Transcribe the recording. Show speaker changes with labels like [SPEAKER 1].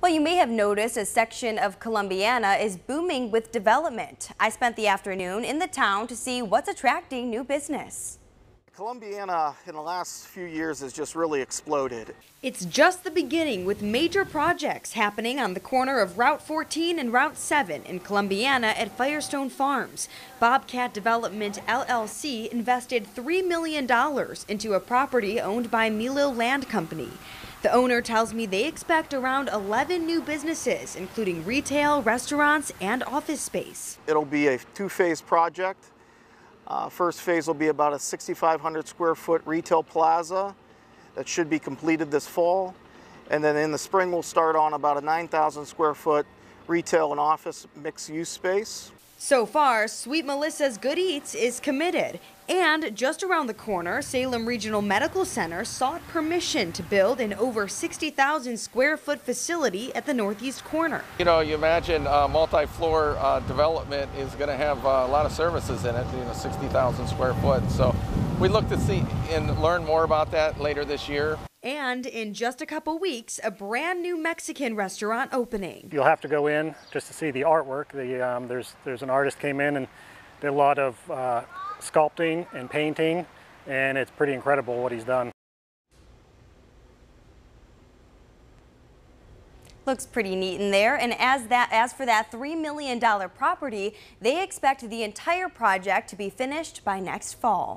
[SPEAKER 1] Well, you may have noticed a section of Columbiana is booming with development. I spent the afternoon in the town to see what's attracting new business.
[SPEAKER 2] Columbiana in the last few years has just really exploded.
[SPEAKER 1] It's just the beginning with major projects happening on the corner of Route 14 and Route 7 in Columbiana at Firestone Farms. Bobcat Development LLC invested $3 million into a property owned by Milo Land Company. The owner tells me they expect around 11 new businesses, including retail, restaurants, and office space.
[SPEAKER 2] It'll be a two-phase project. Uh, first phase will be about a 6,500 square foot retail plaza that should be completed this fall. And then in the spring, we'll start on about a 9,000 square foot retail and office mixed use space.
[SPEAKER 1] So far, Sweet Melissa's Good Eats is committed. And just around the corner, Salem Regional Medical Center sought permission to build an over 60,000 square foot facility at the northeast corner.
[SPEAKER 3] You know, you imagine uh, multi-floor uh, development is going to have uh, a lot of services in it, you know, 60,000 square foot. So we look to see and learn more about that later this year.
[SPEAKER 1] And in just a couple weeks, a brand new Mexican restaurant opening.
[SPEAKER 4] You'll have to go in just to see the artwork. The, um, there's, there's an artist came in and did a lot of uh, sculpting and painting, and it's pretty incredible what he's done.
[SPEAKER 1] Looks pretty neat in there. And as that, as for that $3 million property, they expect the entire project to be finished by next fall.